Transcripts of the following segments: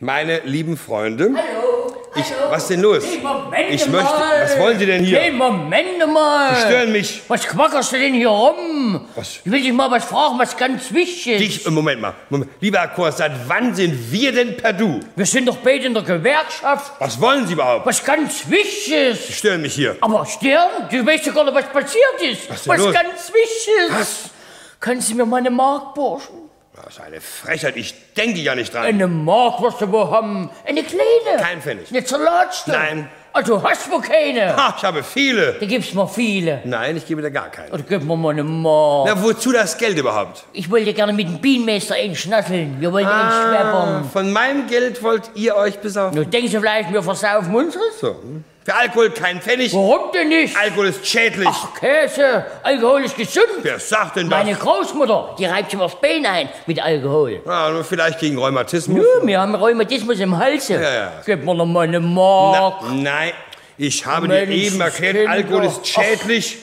Meine lieben Freunde. Hallo. Ich, was denn los? Hey, Moment ich mal. möchte. Was wollen Sie denn hier? Hey, Moment mal. Sie stören mich. Was quackerst du denn hier rum? Was? Ich will dich mal was fragen, was ganz wichtig Ich, äh, Moment mal. Moment. Lieber Herr Kors, seit wann sind wir denn per Du? Wir sind doch beide in der Gewerkschaft. Was wollen Sie überhaupt? Was ganz Wichtiges. Sie stören mich hier. Aber Stern, du weißt ja gar nicht, was passiert ist. Was denn los? ganz Wichtiges. Kannst du mir mal eine Mark borschen? Das ist eine Frechheit. Ich denke ja nicht dran. Eine Mark wirst du wohl haben. Eine kleine. Kein Pfennig. Eine Salatste. Nein. Also hast du keine. Ha, ich habe viele. Da gibst mir viele. Nein, ich gebe dir gar keine. Oder gib mir mal eine Mark. Na, wozu das Geld überhaupt? Ich wollte gerne mit dem Bienenmeister einschnasseln. Wir wollen ah. einschweppern. von meinem Geld wollt ihr euch besaufen? Du denkst du vielleicht, wir versaufen unseres? So. Für Alkohol kein Pfennig. Warum denn nicht? Alkohol ist schädlich. Ach, Käse. Alkohol ist gesund. Wer sagt denn das? Meine Großmutter, die reibt sich aufs Bein ein mit Alkohol. Ja, nur vielleicht gegen Rheumatismus. Ja, wir haben Rheumatismus im Halse. Ja, ja. Gib mir noch mal eine Mark. Na, nein, ich habe Mensch, dir eben erklärt. Alkohol ist schädlich.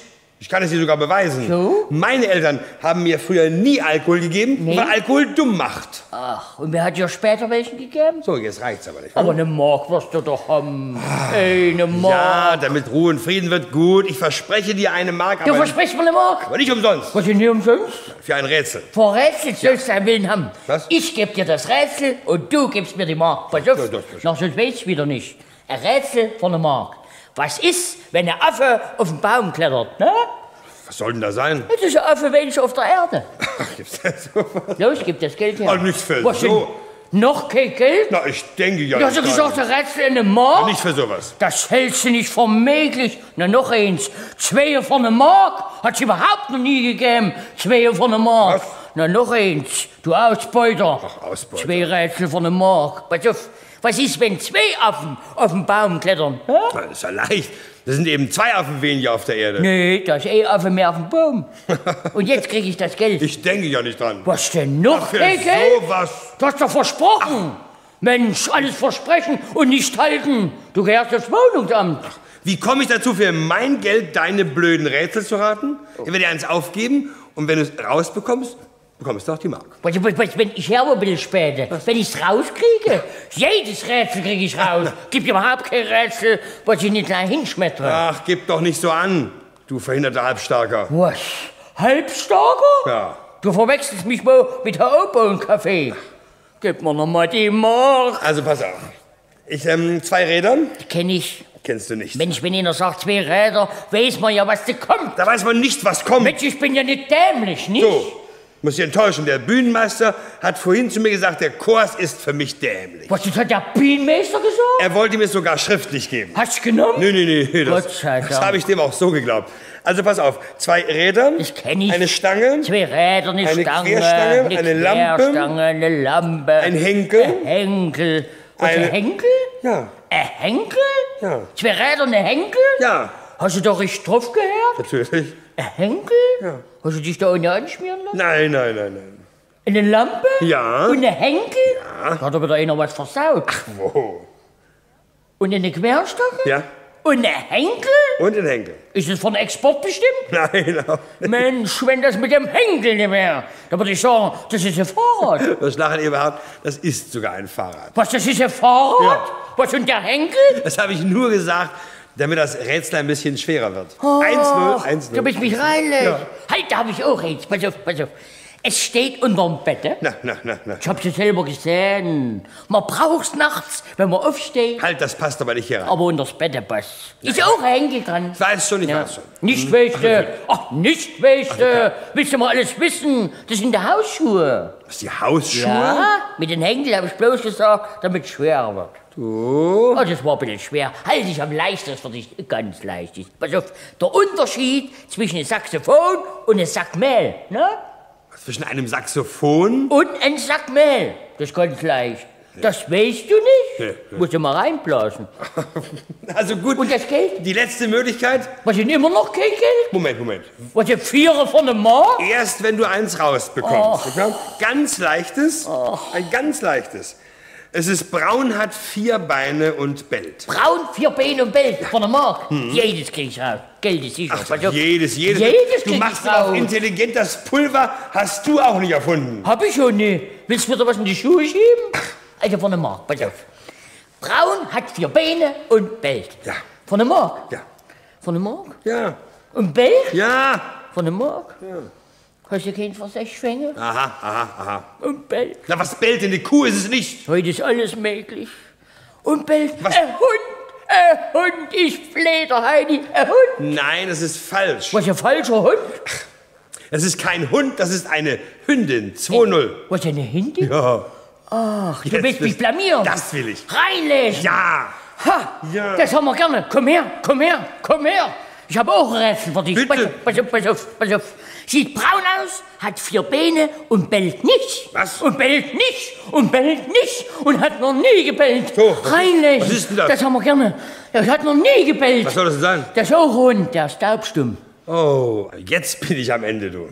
Ich kann es dir sogar beweisen. So? Meine Eltern haben mir früher nie Alkohol gegeben, Nee? weil Alkohol dumm macht. Ach, und wer hat dir später welchen gegeben? So, jetzt reicht's aber nicht. Aber eine Mark wirst du doch haben. Ey, eine Mark. ja, damit Ruhe und Frieden wird gut. Ich verspreche dir eine Mark, Du versprichst mir eine Mark? aber nicht umsonst. Was ist hier umsonst? Für ein Rätsel. Vor Rätsel sollst du einen Willen haben. Was? Ich geb dir das Rätsel und du gibst mir die Mark. Pass auf, Ja, noch sonst weiß ich wieder nicht. Ein Rätsel von einer Mark. Was ist, wenn ein Affe auf den Baum klettert? Ne? Was soll denn da sein? Das ist ein Affe wenig auf der Erde. Gibt's das sowas? Los, gib das Geld her. Oh, nicht für Was so. Noch kein Geld? Na, ich denke ja Du hast dran. gesagt, der Rätsel in eine Mark? Nicht für sowas. Das hältst du nicht für möglich. Na, noch eins. Zwei von einer Mark hat's überhaupt noch nie gegeben. Zwei von einer Mark. Was? Na, noch eins. Du Ausbeuter. Ach, Ausbeuter. Zwei Rätsel von einer Mark. Pass auf. Was ist, wenn zwei Affen auf den Baum klettern? Hä? Das ist ja leicht. Das sind eben zwei Affen weniger auf der Erde. Nee, da ist eh Affe mehr auf dem Baum. Und jetzt krieg ich das Geld. Ich denke ja nicht dran. Was denn noch kein Geld? sowas. Du hast doch versprochen. Mensch, alles versprechen und nicht halten. Du gehörst aufs Wohnungsamt. Wie komme ich dazu, für mein Geld deine blöden Rätsel zu raten? Ich werde dir eins aufgeben und wenn du es rausbekommst, bekommst du auch die Mark. Was, was, was, wenn ich herbe will später, wenn ich es rauskriege, jedes Rätsel kriege ich raus. Gibt überhaupt kein Rätsel, was ich nicht gleich hinschmettere. Ach, gib doch nicht so an, du verhinderter Halbstarker. Was? Halbstarker? Ja. Du verwechselst mich wohl mit Herr Kaffee. Gib mir noch mal die Mark. Also pass auf. Ich, ähm, zwei Räder Die kenn ich. kennst du nicht. Mensch, wenn einer sagt zwei Räder, weiß man ja, was da kommt. Da weiß man nicht, was kommt. Mensch, ich bin ja nicht dämlich, nicht? So, muss ich enttäuschen. Der Bühnenmeister hat vorhin zu mir gesagt, der Kurs ist für mich dämlich. Was, das hat der Bienenmeister gesagt? Er wollte mir es sogar schriftlich geben. Hast du genommen? Nee, nee, nee. Gott Das, sei das Dank. habe ich dem auch so geglaubt. Also pass auf, zwei Räder, Das kenn ich. eine Stange, Zwei Räder, eine, Eine Stange, Querstange, eine, eine Lampe, eine Lampe, ein Henkel. ein Henkel. Was, Eine- ein Henkel? Ja. Ein Henkel? Ja. Zwei Räder, eine Henkel? Ja, Hast du doch richtig drauf gehört? natürlich. Ein Henkel? Ja. Hast du dich da ohne anschmieren lassen? Nein, nein, nein, nein. Eine Lampe? Ja. Und eine Henkel? Ja. Da hat aber einer was versaut. Wo? Und eine Querstange? Ja, Und eine Henkel? und den Henkel. Ist das von Export bestimmt? Nein, auch nicht. Mensch, wenn das mit dem Henkel nicht wäre, dann würde ich sagen, das ist ein Fahrrad. Was lachen ihr überhaupt? Das ist sogar ein Fahrrad. Was, das ist ein Fahrrad? Ja. Was, und der Henkel? Das habe ich nur gesagt, damit das Rätsel ein bisschen schwerer wird. 1-0, 1-0. Du bist mich reinlegt. Ja. Halt, da habe ich auch eins. Pass auf, pass auf. Es steht unterm Bett. Na, na, na, na. Ich hab's ja selber gesehen. Man braucht's nachts, wenn man aufsteht. Halt, das passt aber nicht hier rein. Aber unter das Bett passt. Ist auch ein Henkel dran. Ich weiß schon, ich Ja. weiß schon. Nicht weißt Ach, nicht weißt Willst du mal alles wissen? Das sind die Hausschuhe. Was, die Hausschuhe? Ja, mit den Henkel habe ich bloß gesagt, damit es schwer wird. Du? Oh, das war ein bisschen schwer. Halt dich am leichtesten für dich. Ganz leicht. Pass auf, der Unterschied zwischen einem Saxophon und einem Sack Mehl, ne? Zwischen einem Saxophon? Und ein Sack Mehl. Das ist ganz leicht. Das weißt du nicht? Nee, nee. Musst du mal reinblasen. Also gut, Und das Geld? die letzte Möglichkeit. Was sind immer noch kein Geld? Moment, Moment. Was sind Vierer von einem Mark? Erst wenn du eins rausbekommst. Och. Okay? Ganz leichtes. Ein ganz leichtes. Es ist braun, hat vier Beine und bellt. Braun, vier Beine und Bell von einem Mark. Jedes krieg ich raus. Geld ist sicher. Ach, auf. jedes, jedes. Jedes du machst aber auch intelligent. Das Pulver hast du auch nicht erfunden. Hab ich schon nicht. Willst du mir da was in die Schuhe schieben? Also von der Mark, pass auf. Braun hat vier Beine und bellt. Ja. Von der Mark? Ja. Von der Mark? Ja. Und bellt? Ja. Von der Mark? Ja. Hast du keinen Versechschwänge? Aha, aha, aha. Und bellt. Na, was bellt denn die Kuh? Ist es nicht? Heute ist alles möglich. Und bellt. Was? Ein Hund, ein Hund, ich flehe der Heidi, ein Hund. Nein, das ist falsch. Was, ein falscher Hund? Das ist kein Hund, das ist eine Hündin. 2-0. Was, eine Hindi? Ja. Ach, du Jetzt willst mich blamieren. Das will ich. Reinlesen. Ja. Ha, Ja. das haben wir gerne. Komm her, komm her, komm her. Ich habe auch Rätsel für dich. Bitte. Pass auf, pass auf, pass auf. Sieht braun aus, hat vier Beine und bellt nicht. Was? Und bellt nicht und bellt nicht und hat noch nie gebellt. So, was- Reinlesen. was ist denn das? Das haben wir gerne. Das hat noch nie gebellt. Was soll das denn sein? Das ist auch Hund, der ist taubstumm. Oh, jetzt bin ich am Ende, du.